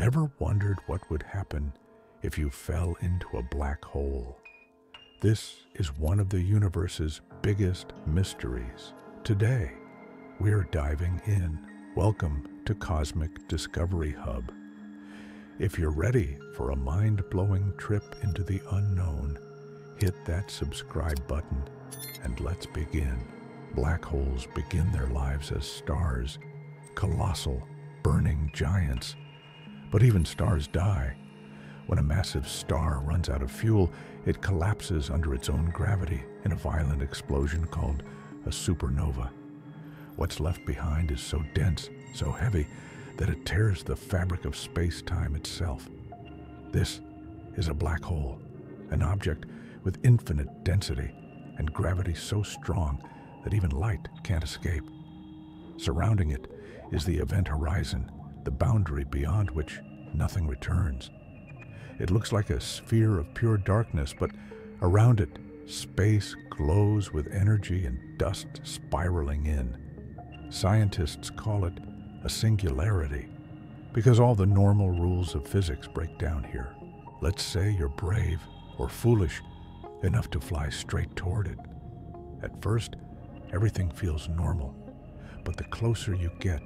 Ever wondered what would happen if you fell into a black hole? This is one of the universe's biggest mysteries. Today, we're diving in. Welcome to Cosmic Discovery Hub. If you're ready for a mind-blowing trip into the unknown, hit that subscribe button and let's begin. Black holes begin their lives as stars, colossal, burning giants. But even stars die. When a massive star runs out of fuel, it collapses under its own gravity in a violent explosion called a supernova. What's left behind is so dense, so heavy, that it tears the fabric of space-time itself. This is a black hole, an object with infinite density and gravity so strong that even light can't escape. Surrounding it is the event horizon, the boundary beyond which nothing returns. It looks like a sphere of pure darkness, but around it, space glows with energy and dust spiraling in. Scientists call it a singularity because all the normal rules of physics break down here. Let's say you're brave or foolish enough to fly straight toward it. At first, everything feels normal, but the closer you get,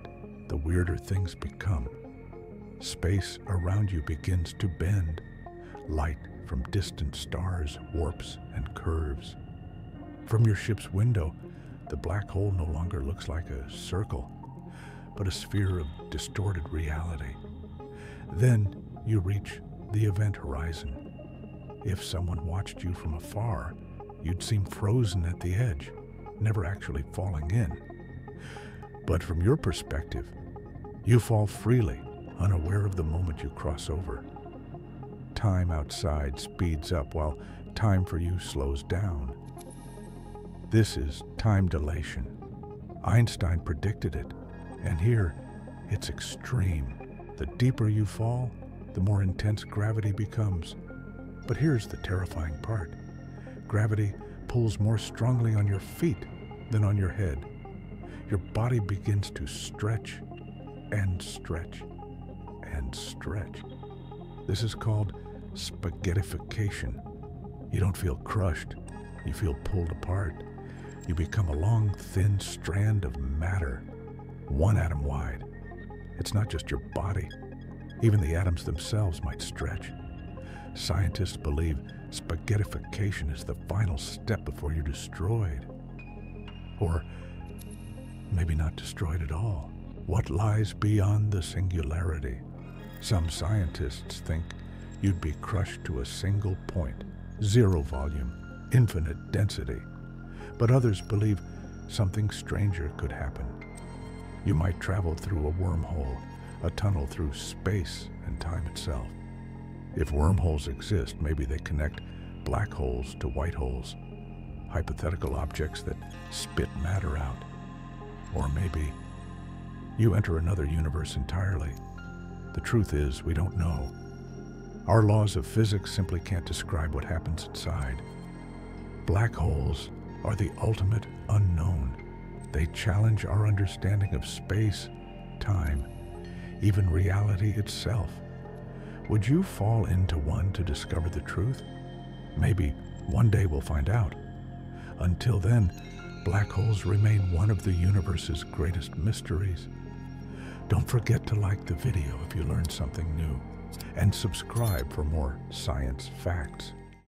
the weirder things become. Space around you begins to bend. Light from distant stars warps and curves. From your ship's window, the black hole no longer looks like a circle, but a sphere of distorted reality. Then you reach the event horizon. If someone watched you from afar, you'd seem frozen at the edge, never actually falling in. But from your perspective, you fall freely unaware of the moment you cross over. Time outside speeds up while time for you slows down. This is time dilation. Einstein predicted it, and here it's extreme. The deeper you fall, the more intense gravity becomes. But here's the terrifying part. Gravity pulls more strongly on your feet than on your head. Your body begins to stretch and stretch and stretch. This is called spaghettification. You don't feel crushed, you feel pulled apart. You become a long, thin strand of matter, one atom wide. It's not just your body. Even the atoms themselves might stretch. Scientists believe spaghettification is the final step before you're destroyed. Or maybe not destroyed at all. What lies beyond the singularity? Some scientists think you'd be crushed to a single point, zero volume, infinite density. But others believe something stranger could happen. You might travel through a wormhole, a tunnel through space and time itself. If wormholes exist, maybe they connect black holes to white holes, hypothetical objects that spit matter out. Or maybe you enter another universe entirely, the truth is, we don't know. Our laws of physics simply can't describe what happens inside. Black holes are the ultimate unknown. They challenge our understanding of space, time, even reality itself. Would you fall into one to discover the truth? Maybe one day we'll find out. Until then, black holes remain one of the universe's greatest mysteries. Don't forget to like the video if you learned something new, and subscribe for more science facts.